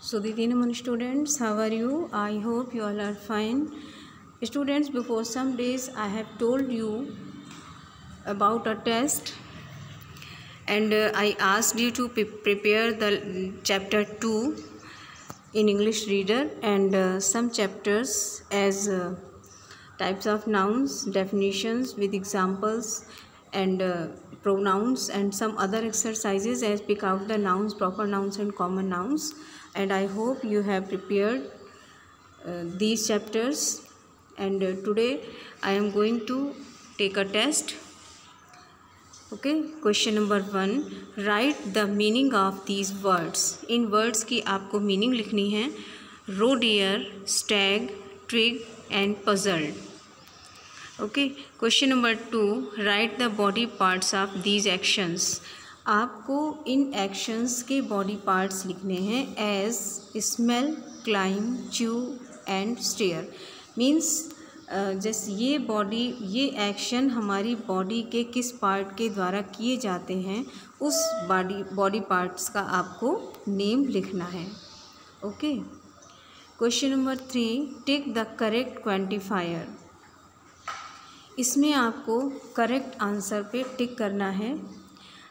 So students, how are you? I hope you all are fine. Students, before some days I have told you about a test and uh, I asked you to pre prepare the chapter 2 in English reader and uh, some chapters as uh, types of nouns, definitions with examples and uh, pronouns and some other exercises as pick out the nouns, proper nouns and common nouns and I hope you have prepared uh, these chapters and uh, today I am going to take a test okay question number one write the meaning of these words in words की आपको meaning लिखनी है roe deer stag trig and puzzled okay question number two write the body parts of these actions आपको इन actions के body parts लिखने हैं as smell climb chew and stare means जैसे ये बॉडी ये एक्शन हमारी बॉडी के किस पार्ट के द्वारा किए जाते हैं, उस बॉडी बॉडी पार्ट्स का आपको नेम लिखना है. Okay question number three take the correct quantifier इसमें आपको करेक्ट आंसर पे टिक करना है।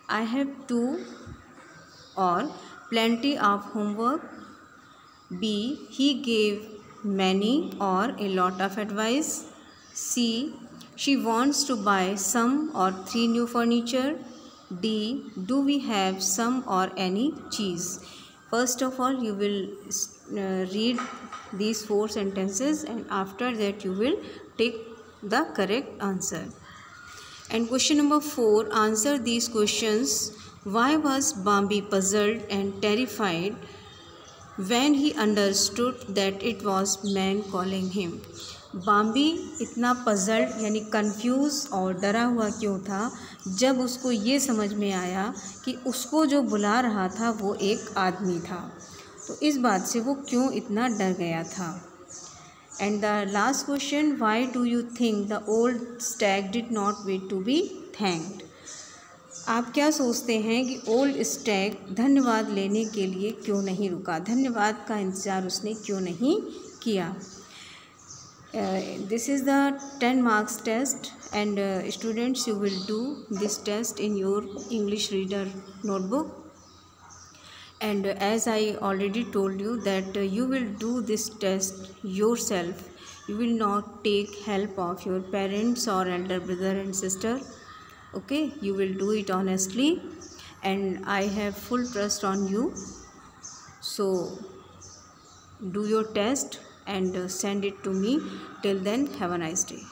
आई हैव टू और plenty of homework B he gave many और a lot of advice C she wants to buy some और three new furniture D do we have some और any cheese first of all you will read these four sentences and after that you will take the correct answer and question number four answer these question why was Bambi puzzled and terrified when he understood that it was man calling him Bambi इतना puzzled यानी confuse और डरा हुआ क्यों था, जब उसको ये समझ में आया कि उसको जो बुला रहा था वो एक आदमी था। तो इस बात से वो क्यों इतना डर गया था? And the last question, why do you think the old stag did not wait to be thanked? आप क्या सोचते हैं कि ओल्ड स्टैग धन्यवाद लेने के लिए क्यों नहीं रुका? धन्यवाद का इंतज़ार उसने क्यों नहीं किया? This is the ten marks test and students you will do this test in your English reader notebook and as i already told you that you will do this test yourself. You will not take help of your parents or elder brother and sister. Okay? You will do it honestly. And i have full trust on you. So do your test and send it to me. Till then have a nice day